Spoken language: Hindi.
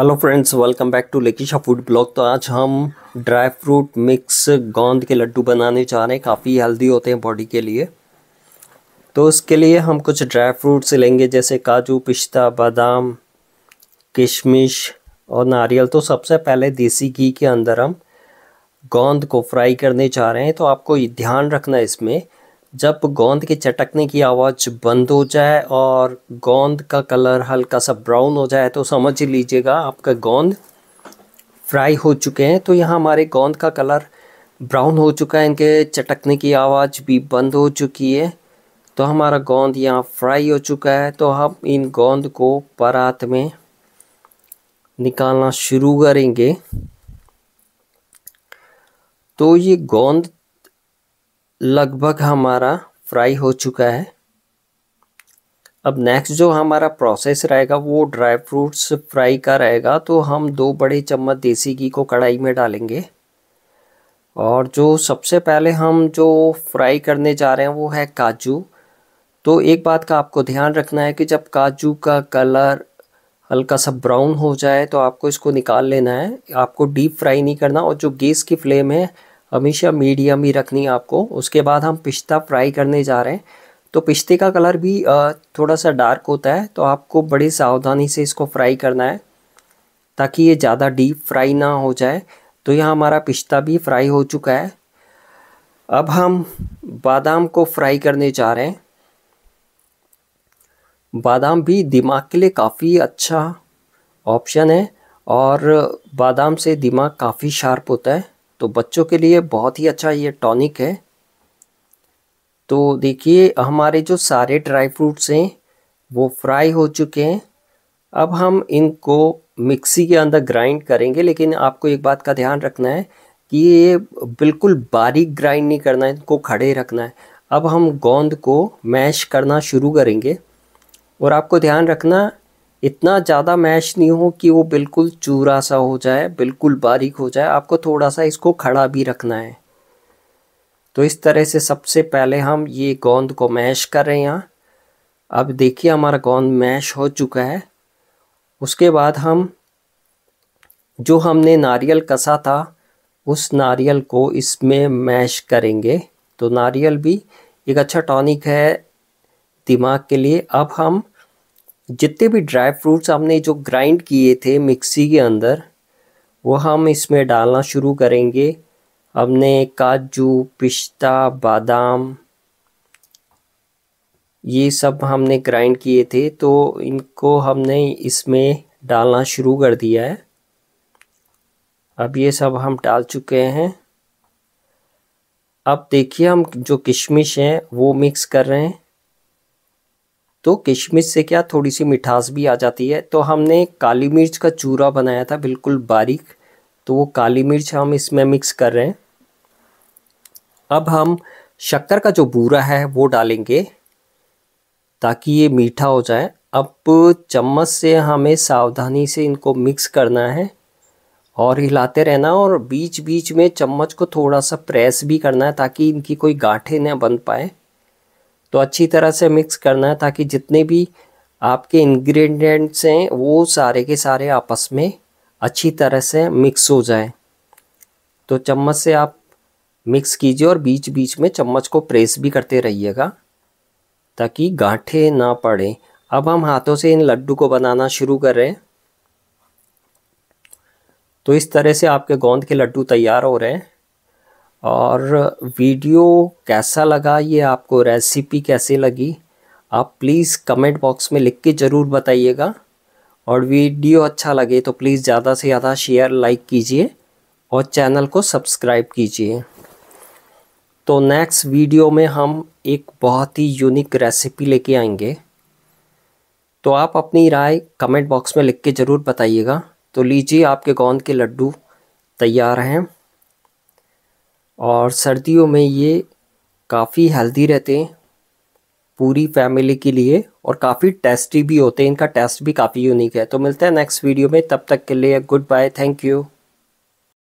Hello friends welcome back to Lekisha food blog तो आज हम ड्राई फ्रूट मिक्स गोंद के लड्डू बनाने जा रहे हैं। काफ़ी हेल्दी होते हैं बॉडी के लिए। तो उसके लिए हम कुछ ड्राई फ्रूट्स लेंगे, जैसे काजू, पिस्ता, बादाम, किशमिश और नारियल। तो सबसे पहले देसी घी के अंदर हम गोंद को फ्राई करने जा रहे हैं। तो आपको ध्यान रखना इसमें जब गोंद के चटकने की आवाज़ बंद हो जाए और गोंद का कलर हल्का सा ब्राउन हो जाए तो समझ लीजिएगा आपका गोंद फ्राई हो चुके हैं। तो यहाँ हमारे गोंद का कलर ब्राउन हो चुका है, इनके चटकने की आवाज़ भी बंद हो चुकी है। तो हमारा गोंद यहाँ फ्राई हो चुका है। तो हम इन गोंद को परात में निकालना शुरू करेंगे। तो ये गोंद लगभग हमारा फ्राई हो चुका है। अब नेक्स्ट जो हमारा प्रोसेस रहेगा, वो ड्राई फ्रूट्स फ्राई का रहेगा तो हम दो बड़े चम्मच देसी घी को कढ़ाई में डालेंगे। और जो सबसे पहले हम जो फ्राई करने जा रहे हैं, वो है काजू। तो एक बात का आपको ध्यान रखना है कि जब काजू का कलर हल्का सा ब्राउन हो जाए तो आपको इसको निकाल लेना है। आपको डीप फ्राई नहीं करना, और जो गैस की फ्लेम है हमेशा मीडियम ही रखनी है आपको। उसके बाद हम पिस्ता फ्राई करने जा रहे हैं। तो पिस्ते का कलर भी थोड़ा सा डार्क होता है तो आपको बड़ी सावधानी से इसको फ्राई करना है, ताकि ये ज़्यादा डीप फ्राई ना हो जाए। तो यहाँ हमारा पिस्ता भी फ्राई हो चुका है। अब हम बादाम को फ्राई करने जा रहे हैं। बादाम भी दिमाग के लिए काफ़ी अच्छा ऑप्शन है, और बादाम से दिमाग काफ़ी शार्प होता है। तो बच्चों के लिए बहुत ही अच्छा ये टॉनिक है। तो देखिए, हमारे जो सारे ड्राई फ्रूट्स हैं, वो फ्राई हो चुके हैं। अब हम इनको मिक्सी के अंदर ग्राइंड करेंगे, लेकिन आपको एक बात का ध्यान रखना है कि ये बिल्कुल बारीक ग्राइंड नहीं करना है, इनको खड़े रखना है। अब हम गोंद को मैश करना शुरू करेंगे। और आपको ध्यान रखना इतना ज़्यादा मैश नहीं हो कि वो बिल्कुल चूरा सा हो जाए, बिल्कुल बारीक हो जाए, आपको थोड़ा सा इसको खड़ा भी रखना है। तो इस तरह से सबसे पहले हम ये गोंद को मैश कर रहे हैं यहाँ। अब देखिए हमारा गोंद मैश हो चुका है। उसके बाद हम, जो हमने नारियल कसा था, उस नारियल को इसमें मैश करेंगे। तो नारियल भी एक अच्छा टॉनिक है दिमाग के लिए। अब हम जितने भी ड्राई फ्रूट्स हमने जो ग्राइंड किए थे मिक्सी के अंदर, वो हम इसमें डालना शुरू करेंगे। हमने काजू, पिस्ता, बादाम, ये सब हमने ग्राइंड किए थे तो इनको हमने इसमें डालना शुरू कर दिया है। अब ये सब हम डाल चुके हैं। अब देखिए हम जो किशमिश हैं, वो मिक्स कर रहे हैं। तो किशमिश से क्या थोड़ी सी मिठास भी आ जाती है? तो हमने काली मिर्च का चूरा बनाया था, बिल्कुल बारीक। तो वो काली मिर्च हम इसमें मिक्स कर रहे हैं। अब हम शक्कर का जो बूरा है, वो डालेंगे, ताकि ये मीठा हो जाए। अब चम्मच से हमें सावधानी से इनको मिक्स करना है और हिलाते रहना और बीच बीच में चम्मच को थोड़ा सा प्रेस भी करना है, ताकि इनकी कोई गांठें ना बन पाए। तो अच्छी तरह से मिक्स करना है ताकि जितने भी आपके इंग्रेडिएंट्स हैं, वो सारे के सारे आपस में अच्छी तरह से मिक्स हो जाए। तो चम्मच से आप मिक्स कीजिए और बीच बीच में चम्मच को प्रेस भी करते रहिएगा ताकि गांठे ना पड़े। अब हम हाथों से इन लड्डू को बनाना शुरू कर रहे हैं। तो इस तरह से आपके गोंद के लड्डू तैयार हो रहे हैं। और वीडियो कैसा लगा, ये आपको रेसिपी कैसी लगी, आप प्लीज़ कमेंट बॉक्स में लिख के ज़रूर बताइएगा। और वीडियो अच्छा लगे तो प्लीज़ ज़्यादा से ज़्यादा शेयर लाइक कीजिए और चैनल को सब्सक्राइब कीजिए। तो नेक्स्ट वीडियो में हम एक बहुत ही यूनिक रेसिपी लेके आएँगे। तो आप अपनी राय कमेंट बॉक्स में लिख के ज़रूर बताइएगा। तो लीजिए आपके गोंद के लड्डू तैयार हैं। और सर्दियों में ये काफ़ी हेल्दी रहते हैं, पूरी फैमिली के लिए और काफ़ी टेस्टी भी होते हैं। इनका टेस्ट भी काफ़ी यूनिक है। तो मिलते हैं नेक्स्ट वीडियो में। तब तक के लिए गुड बाय थैंक यू